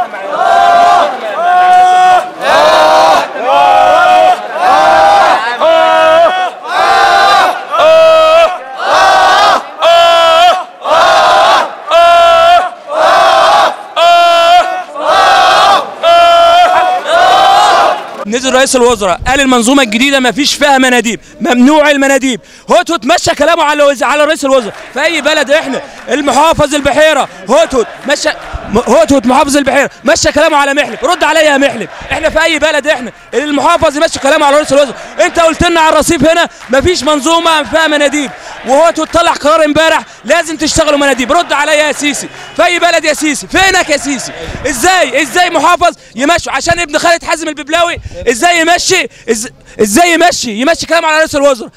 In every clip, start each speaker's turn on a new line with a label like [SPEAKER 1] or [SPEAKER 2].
[SPEAKER 1] come out. نزل رئيس الوزراء قال المنظومة الجديدة ما فيش فيها مناديب ممنوع المناديب. هوت هوت مشى كلامه على وز... على رئيس الوزراء. في أي بلد إحنا؟ المحافظ البحيرة. هوت هوت مشى م- هوت هوت محافظ البحيرة. مشى كلامه على محلب. رد عليا يا محلب. إحنا في أي بلد إحنا؟ المحافظ يمشي كلامه على رئيس الوزراء. أنت قلت لنا على الرصيف هنا ما فيش منظومة فيها مناديب. وهوت هوت طلع قرار امبارح لازم تشتغلوا مناديب. رد عليا يا سيسي. في أي بلد يا سيسي؟ فينك يا سيسي؟ إزاي؟ إزاي محافظ يمشي؟ عشان ابن خالد حازم الببلاوي إزاي يمشي. إزاي يمشي؟ يمشي كلام على رئيس الوزراء.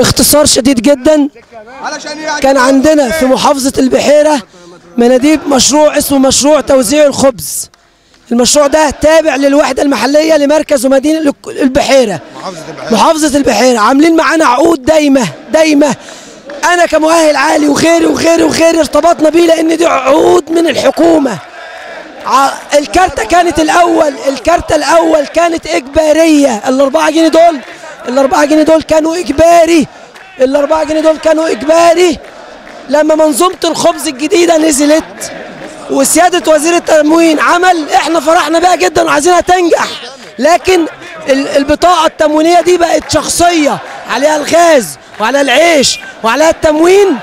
[SPEAKER 2] باختصار شديد جدا كان عندنا في محافظة البحيرة مناديب مشروع اسمه مشروع توزيع الخبز. المشروع ده تابع للوحدة المحلية لمركز ومدينة البحيرة. محافظة البحيرة. عاملين معانا عقود دايمة دايمة. أنا كمؤهل عالي وغيري وغيري وغيري ارتبطنا بيه لأن دي عقود من الحكومة. الكارتة كانت الأول الكارتة الأول كانت إجبارية. الأربعة جنيه دول الأربعة جنيه دول كانوا إجباري. الأربعة جنيه دول كانوا إجباري. لما منظومة الخبز الجديدة نزلت وسيادة وزير التموين عمل إحنا فرحنا بيها جدا وعايزينها تنجح. لكن ال- البطاقة التموينية دي بقت شخصية عليها الغاز وعلى العيش وعليها التموين.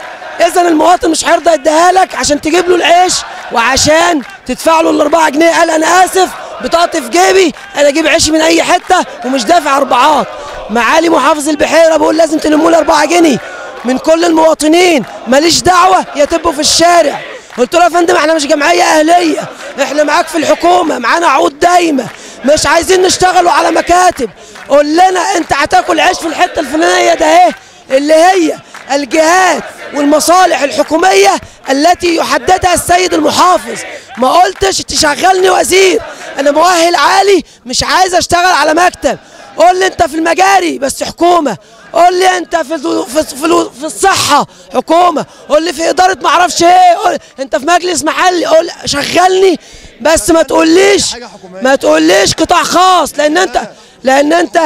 [SPEAKER 2] اذا المواطن مش هيرضى يديها لك عشان تجيب له العيش وعشان تدفع له الأربعة جنيه. قال أنا آسف بطاقتي في جيبي أنا أجيب عيش من أي حتة ومش دافع أربعات. معالي محافظ البحيرة بقول لازم تلموا لي 4 جنيه من كل المواطنين. ماليش دعوة يا تبقوا في الشارع. قلت له يا فندم إحنا مش جمعية أهلية. إحنا معاك في الحكومة معانا عقود دايمة. مش عايزين نشتغلوا على مكاتب. قول لنا أنت هتاكل عيش في الحتة الفلانية ده إيه؟ اللي هي الجهات والمصالح الحكومية التي يحددها السيد المحافظ. ما قلتش تشغلني وزير. أنا مؤهل عالي مش عايز أشتغل على مكتب. قول لي أنت في المجاري بس حكومة. قول لي أنت في في في, في الصحة حكومة. قول لي في إدارة ما أعرفش إيه. قول أنت في مجلس محلي. قول شغلني بس ما تقوليش ما تقوليش قطاع خاص. لأن أنت لأن أنت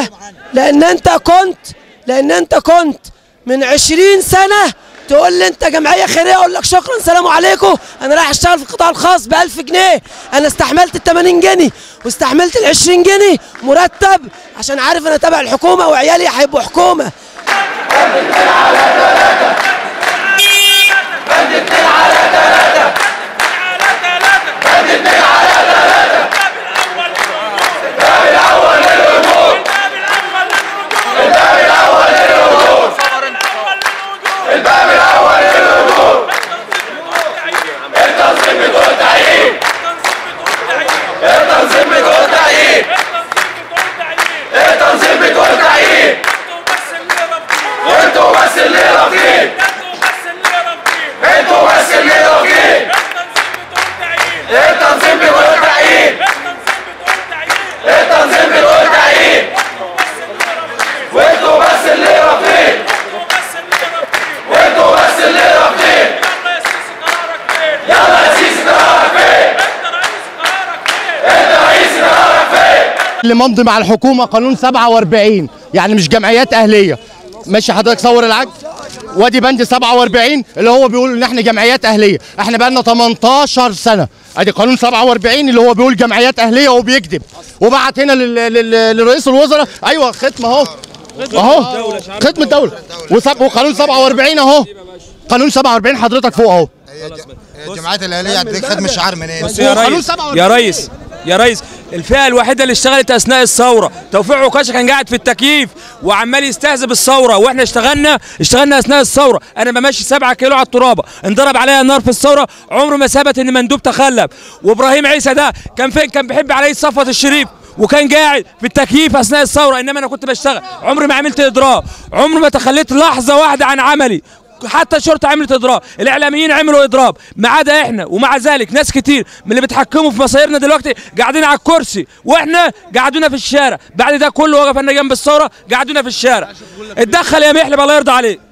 [SPEAKER 2] لأن أنت كنت لأن أنت كنت من عشرين سنة تقول لي انت جمعية خيرية أقول لك شكرا سلام عليكم. أنا رايح أشتغل في القطاع الخاص ب 1000 جنيه. أنا استحملت ال 80 جنيه واستحملت ال 20 جنيه مرتب عشان عارف أنا تابع الحكومة وعيالي هيبقوا حكومة.
[SPEAKER 3] اللي ممضي مع الحكومة قانون 47 يعني مش جمعيات أهلية. ماشي حضرتك صور العقد وادي بند 47 اللي هو بيقول إن إحنا جمعيات أهلية. إحنا بقى لنا 18 سنة. أدي قانون 47 اللي هو بيقول جمعيات أهلية وبيكذب. وبعت هنا لرئيس الوزراء. أيوه ختم أهو. أهو ختم الدولة. وسب- وقانون 47 أهو. قانون 47 حضرتك فوق أهو.
[SPEAKER 4] الجماعات الأهلية هتديك خدمه شعار منين؟
[SPEAKER 1] بس يا ريس
[SPEAKER 3] 47.
[SPEAKER 1] يا ريس يا ريس الفئة الوحيدة اللي اشتغلت أثناء الثورة. توفيق عكاشه كان قاعد في التكييف وعمال يستهزئ بالثورة وإحنا اشتغلنا اشتغلنا أثناء الثورة. أنا بمشي 7 كيلو على الترابة. انضرب عليا النار في الثورة عمره ما ثبت إن مندوب تخلف. وإبراهيم عيسى ده كان فين؟ كان بيحب علي صفوت الشريف. وكان قاعد في التكييف أثناء الثورة إنما أنا كنت بشتغل. عمري ما عملت إضراب. عمري ما تخليت لحظة واحدة عن عملي. حتى الشرطه عملت إضراب. الإعلاميين عملوا إضراب. ما عدا إحنا ومع ذلك ناس كتير من اللي بيتحكموا في مصايرنا دلوقتي قاعدين على الكرسي. وإحنا قعدونا في الشارع. بعد ده كله وقف جنب الثورة قعدونا في الشارع. اتدخل يا محلب الله يرضى عليك.